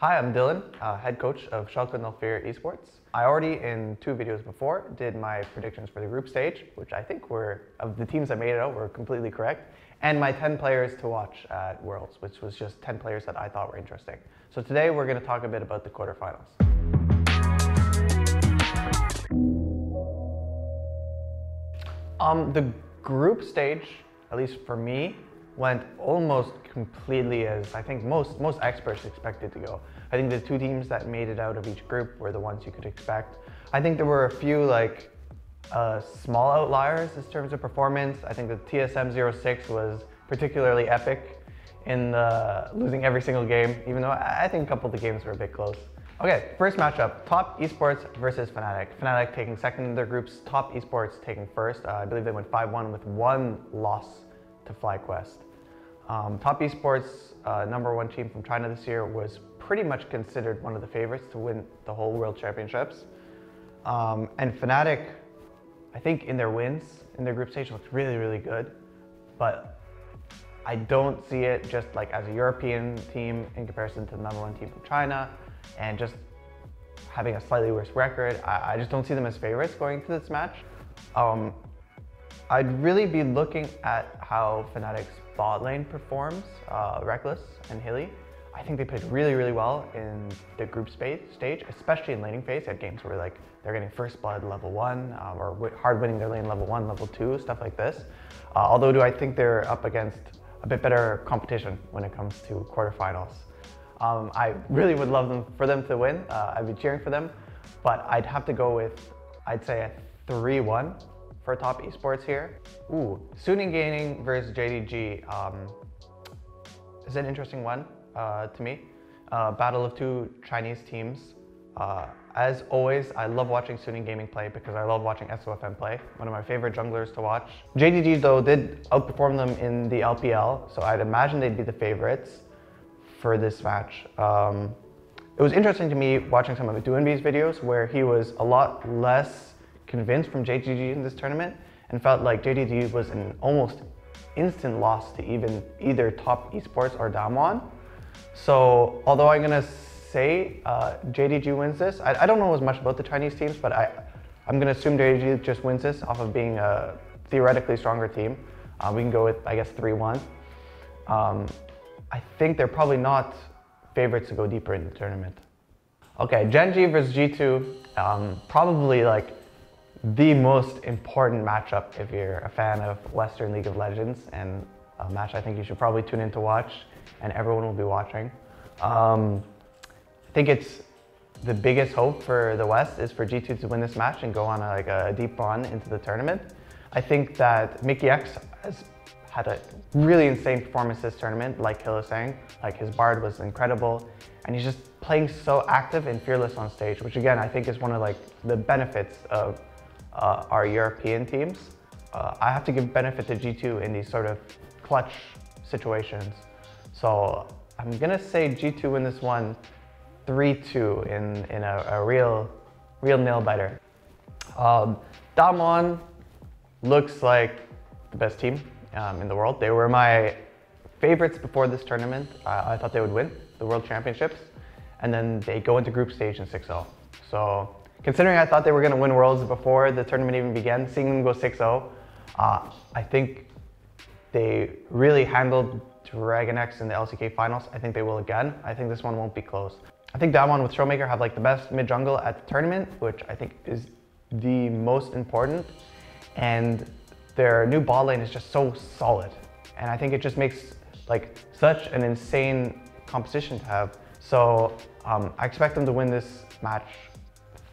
Hi, I'm Dylan, uh, head coach of Schalke 04 Esports. I already, in two videos before, did my predictions for the group stage, which I think were, of the teams that made it out, were completely correct, and my 10 players to watch at Worlds, which was just 10 players that I thought were interesting. So today we're going to talk a bit about the quarterfinals. Um, the group stage, at least for me, went almost completely as I think most most experts expected to go. I think the two teams that made it out of each group were the ones you could expect. I think there were a few like uh, small outliers in terms of performance. I think the TSM 06 was particularly epic in the, losing every single game, even though I think a couple of the games were a bit close. Okay, first matchup, Top Esports versus Fnatic. Fnatic taking second in their groups, Top Esports taking first. Uh, I believe they went 5-1 with one loss to FlyQuest. Um, Top Esports, uh, number one team from China this year, was pretty much considered one of the favorites to win the whole World Championships. Um, and Fnatic, I think in their wins, in their group stage, looked really, really good. But I don't see it just like as a European team in comparison to the number one team from China and just having a slightly worse record. I, I just don't see them as favorites going to this match. Um, I'd really be looking at how Fnatic's bot lane performs, uh, Rekkles and Hylli. I think they played really, really well in the group space stage, especially in laning phase. Had games where like they're getting first blood level one, um, or hard winning their lane level one, level two, stuff like this. Uh, although do I think they're up against a bit better competition when it comes to quarterfinals. Um, I really would love them for them to win. Uh, I'd be cheering for them, but I'd have to go with, I'd say a 3-1 for top esports here. Ooh, Suning Gaming versus JDG um, is an interesting one uh, to me. Uh, battle of two Chinese teams. Uh, as always, I love watching Suning Gaming play because I love watching SOFM play. One of my favorite junglers to watch. JDG though did outperform them in the LPL, so I'd imagine they'd be the favorites for this match. Um, it was interesting to me watching some of Doinby's videos where he was a lot less convinced from JDG in this tournament and felt like JDG was an almost instant loss to even either top esports or Damwon. So although I'm gonna say uh, JDG wins this, I, I, don't know as much about the Chinese teams, but I, I'm gonna assume JDG just wins this off of being a theoretically stronger team. Uh, we can go with, I guess, 3-1. Um, I think they're probably not favorites to go deeper in the tournament. Okay, Gen versus G2, um, probably like the most important matchup if you're a fan of Western League of Legends and a match I think you should probably tune in to watch and everyone will be watching. Um, I think it's the biggest hope for the West is for G2 to win this match and go on a, like a deep run into the tournament. I think that Mikyx has had a really insane performance this tournament, like Hill is saying. Like his Bard was incredible and he's just playing so active and fearless on stage, which again, I think is one of like the benefits of uh, our European teams. Uh, I have to give benefit to G2 in these sort of clutch situations. So I'm gonna say G2 win this one 3-2 in, in a, a, real, real nail biter. Um, Damwon looks like the best team um, in the world. They were my favorites before this tournament. I thought they would win the World Championships. And then they go into group stage in 6-0. So Considering I thought they were going to win Worlds before the tournament even began, seeing them go 6-0, uh, I think they really handled Dragon X in the LCK finals. I think they will again. I think this one won't be close. I think Damwon with Showmaker have like the best mid jungle at the tournament, which I think is the most important. And their new bot lane is just so solid. And I think it just makes like such an insane competition to have. So um, I expect them to win this match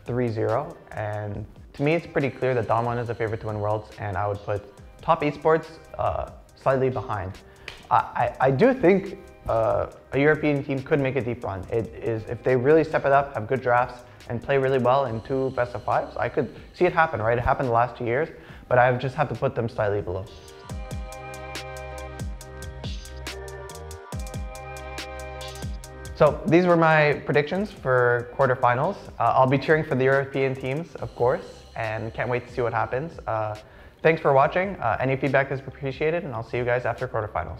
3-0. And to me, it's pretty clear that Damwon is the favorite to win Worlds, and I would put top esports uh, slightly behind. I, I, I do think uh, a European team could make a deep run. It is if they really step it up, have good drafts, and play really well in two best of fives. I could see it happen, right? It happened the last two years, but I just have to put them slightly below. So these were my predictions for quarterfinals. Uh, I'll be cheering for the European teams, of course, and can't wait to see what happens. Uh, thanks for watching. Uh, any feedback is appreciated, and I'll see you guys after quarterfinals.